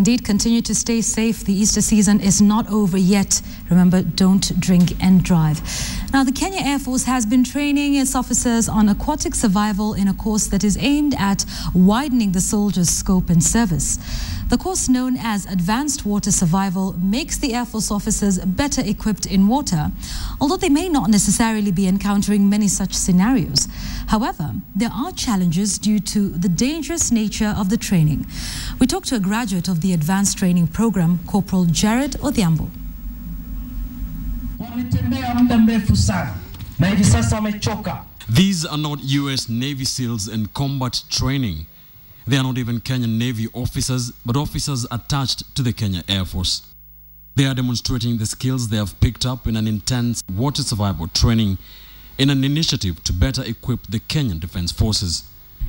Indeed, continue to stay safe. The Easter season is not over yet. Remember, don't drink and drive. Now, the Kenya Air Force has been training its officers on aquatic survival in a course that is aimed at widening the soldiers' scope and service. The course known as Advanced Water Survival makes the Air Force officers better equipped in water, although they may not necessarily be encountering many such scenarios. However, there are challenges due to the dangerous nature of the training. We talked to a graduate of the Advanced Training Program, Corporal Jared Odhiambo. Wametembea muda mrefu sana na hivi sasa wamechoka. These are not US Navy SEALs in combat training. They are not even Kenyan Navy officers, but officers attached to the Kenya Air Force. They are demonstrating the skills they have picked up in an intense water survival training in an initiative to better equip the Kenyan Defense Forces.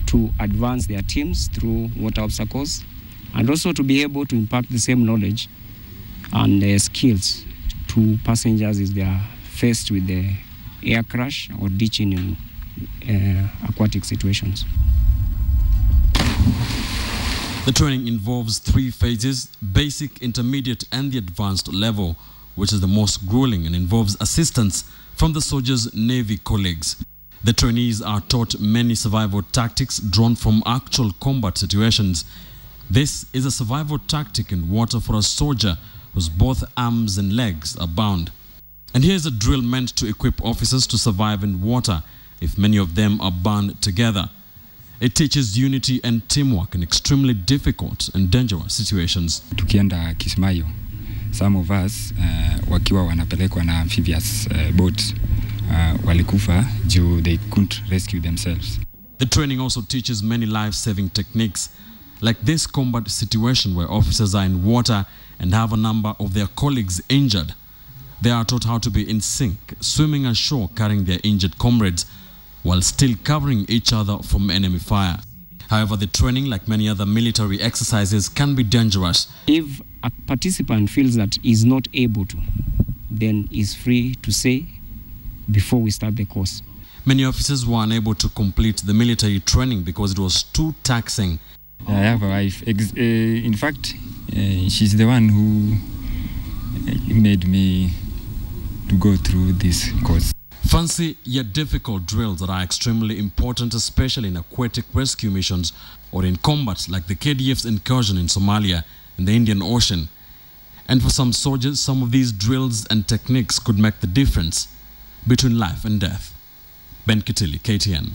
to advance their teams through water obstacles and also to be able to impart the same knowledge and uh, skills to passengers if they are faced with the air crash or ditching in uh, aquatic situations. The training involves three phases basic, intermediate, and the advanced level, which is the most grueling and involves assistance from the soldiers' Navy colleagues. The trainees are taught many survival tactics drawn from actual combat situations. This is a survival tactic in water for a soldier whose both arms and legs are bound. And here's a drill meant to equip officers to survive in water if many of them are bound together. It teaches unity and teamwork in extremely difficult and dangerous situations. tukienda Kismayo some of us uh, wakiwa wanapelekwa na amphibious uh, boat uh, walikufa juu they couldn't rescue themselves The training also teaches many life saving techniques, like this combat situation where officers are in water and have a number of their colleagues injured. They are taught how to be in sync, swimming ashore carrying their injured comrades while still covering each other from enemy fire. However, the training, like many other military exercises, can be dangerous. If a participant feels that he's not able to, then he's free to say before we start the course. Many officers were unable to complete the military training because it was too taxing. I have a wife ex- uh, in fact uh, she's the one who uh, made me to go through this course Fancy yet difficult drills that are extremely important, especially in aquatic rescue missions or in combat like the KDF's incursion in Somalia in the Indian Ocean. And for some soldiers, some of these drills and techniques could make the difference between life and death. Ben Kitili, KTN.